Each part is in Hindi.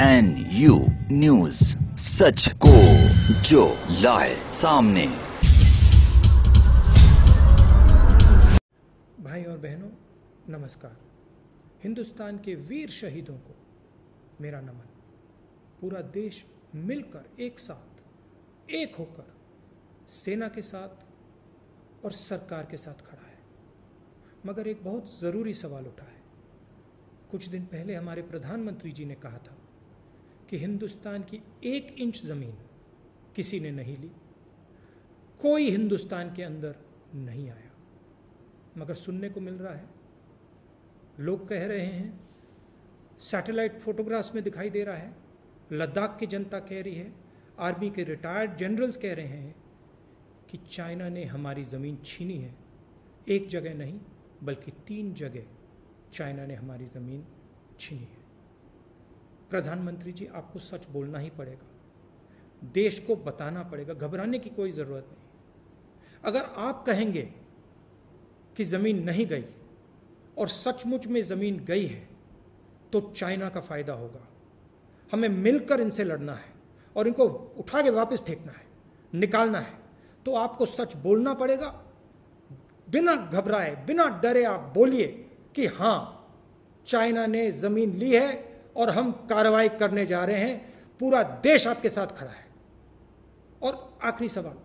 एन यू न्यूज़ सच को जो लाए सामने। भाई और बहनों, नमस्कार। हिंदुस्तान के वीर शहीदों को मेरा नमन। पूरा देश मिलकर एक साथ, एक होकर सेना के साथ और सरकार के साथ खड़ा है। मगर एक बहुत ज़रूरी सवाल उठा है। कुछ दिन पहले हमारे प्रधानमंत्री जी ने कहा था कि हिंदुस्तान की एक इंच ज़मीन किसी ने नहीं ली। कोई हिंदुस्तान के अंदर नहीं आया। मगर सुनने को मिल रहा है। लोग कह रहे हैं, सैटेलाइट फोटोग्राफ्स में दिखाई दे रहा है। लद्दाख की जनता कह रही है, आर्मी के रिटायर्ड जनरल्स कह रहे हैं कि चाइना ने हमारी ज़मीन छीनी है। एक जगह नहीं, बल्कि तीन जगह चाइना ने हमारी ज़मीन छीनी है। प्रधानमंत्री जी, आपको सच बोलना ही पड़ेगा। देश को बताना पड़ेगा, घबराने की कोई ज़रूरत नहीं। अगर आप कहेंगे कि ज़मीन नहीं गई और सचमुच में ज़मीन गई है तो चाइना का फ़ायदा होगा। हमें मिलकर इनसे लड़ना है और इनको उठा के वापस फेंकना है, निकालना है तो आपको सच बोलना पड़ेगा। बिना घबराए, बिना डरे आप बोलिए कि हाँ, चाइना ने ज़मीन ली है और हम कार्रवाई करने जा रहे हैं। पूरा देश आपके साथ खड़ा है। और आखिरी सवाल।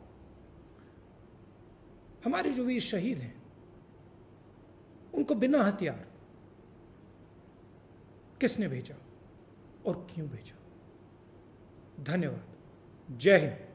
हमारे जो वीर शहीद हैं, उनको बिना हथियार किसने भेजा और क्यों भेजा? धन्यवाद। जय हिंद।